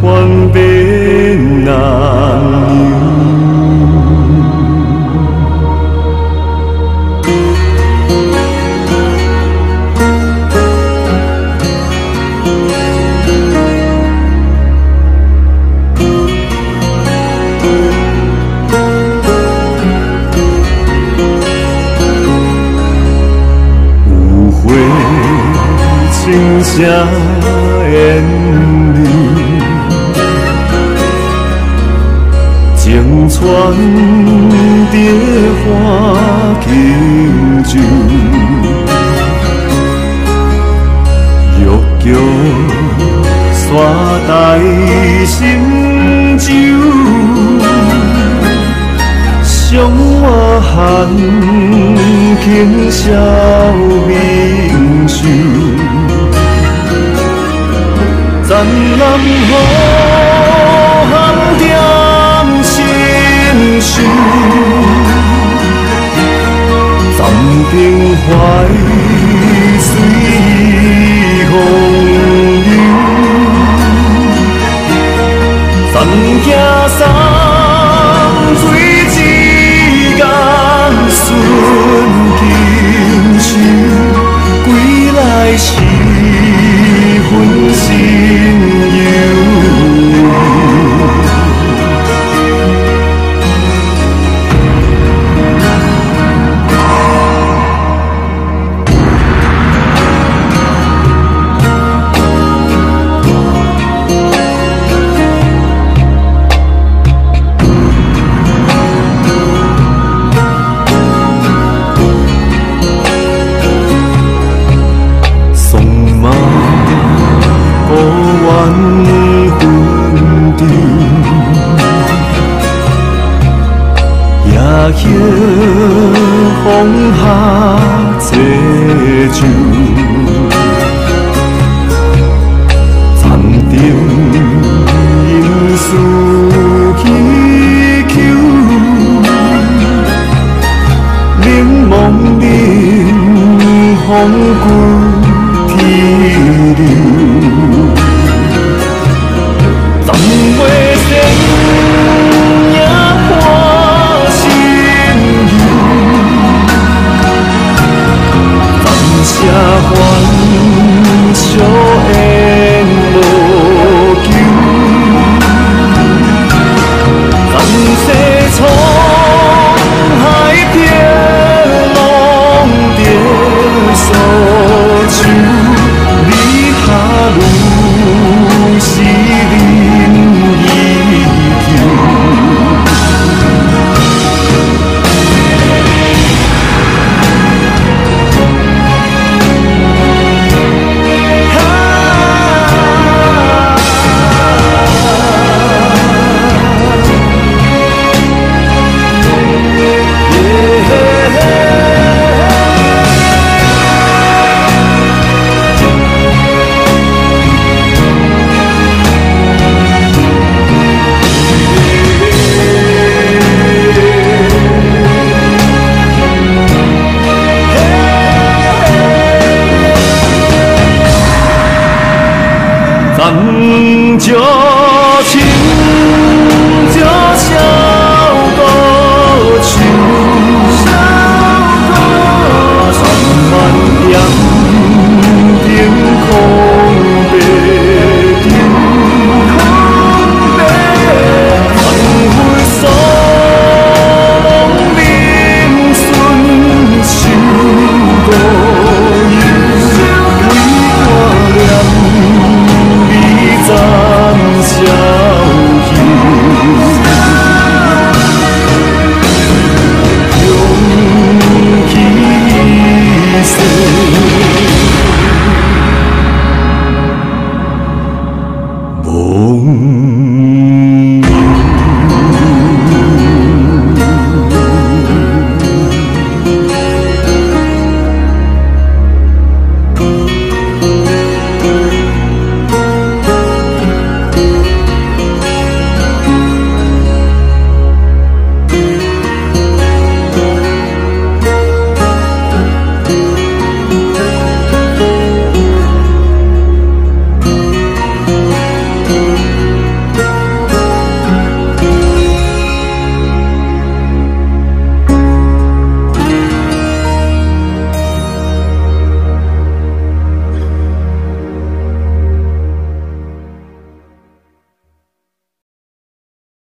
方便难有花清声言语，情传着花轻舟，欲叫山台成就。上我含轻笑面湛蓝雨含点心事，风下坐舟，残灯应思祈求。冷梦冷风卷天流，咱就情